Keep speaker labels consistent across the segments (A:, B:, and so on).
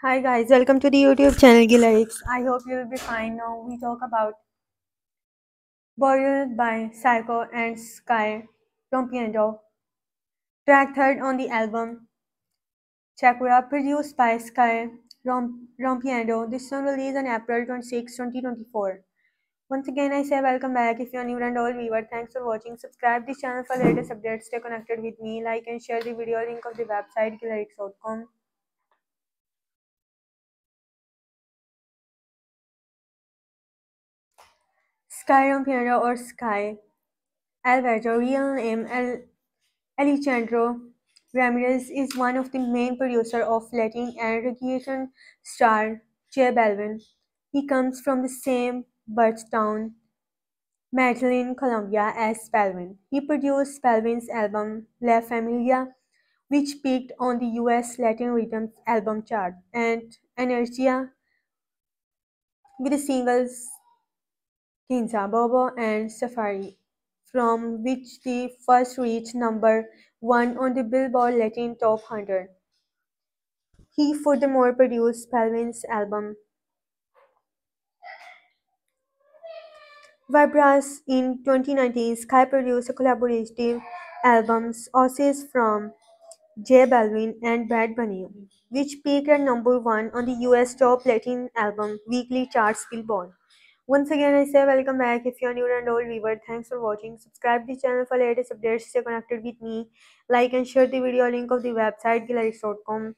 A: Hi guys, welcome to the YouTube channel Gill Lyrics. I hope you will be fine now. We talk about Boreal by Saiko and Sky Rompiendo. Track third on the album Sakura, produced by Sky Rom- Rompiendo. This song released on April 26, 2024. Once again, I say welcome back. If you are new and old viewer, thanks for watching. Subscribe this channel for latest updates. Stay connected with me. Like and share the video link of the website gilllyrics.com. Sky Rompiendo or Sky Alberto, real name El Alejandro Ramirez, is one of the main producers of Latin and reggaeton star J Balvin. He comes from the same birth town, Medellin, Colombia, as Balvin. He produced Balvin's album La Familia, which peaked on the US Latin Rhythms album chart, and Energia with the singles Ginza Bobo and Safari, from which the first reached number one on the Billboard Latin Top 100. He furthermore produced Balvin's album Vibras in 2019. Sky produced a collaborative albums Oasis from J Balvin and Bad Bunny, which peaked at number one on the US Top Latin Album Weekly Charts Billboard. Once again, I say welcome back. If you're new and old viewer, thanks for watching. Subscribe the channel for latest updates. Stay connected with me. Like and share the video link of the website gilllyrics.com.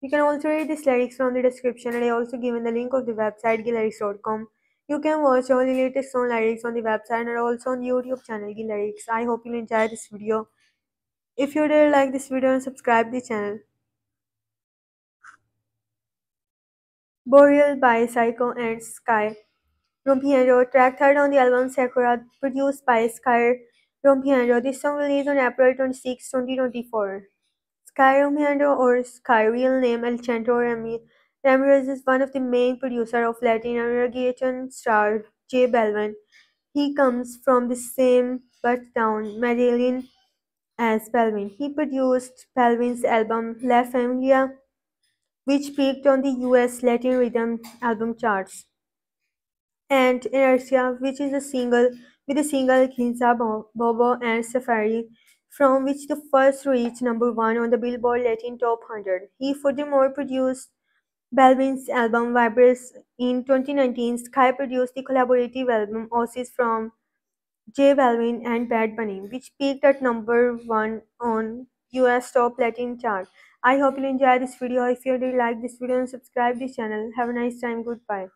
A: You can also read these lyrics from the description and I also given the link of the website gilllyrics.com. You can watch all the latest song lyrics on the website and also on YouTube channel Gill Lyrics. I hope you enjoy this video. If you did like this video and subscribe the channel. Boreal by Saiko and Sky Rompiendo, track third on the album Sakura, produced by Sky Rompiendo. This song released on April 26, 2024. Sky Rompiendo or Sky, real name El Alejandro Ramirez, is one of the main producers of Latin reggaeton star J Balvin. He comes from the same birth town, Medellin, as Balvin. He produced Balvin's album La Familia, which peaked on the US Latin Rhythm album charts and Inertia, which is a single with a single Ginza Bobo and Safari, from which the first reached number one on the Billboard Latin Top 100. He furthermore produced Balvin's album Vibras in 2019. Sky produced the collaborative album Oasis from J Balvin and Bad Bunny, which peaked at number one on US Top Latin chart. I hope you enjoy this video. If you did like this video, and subscribe this channel. Have a nice time. Goodbye.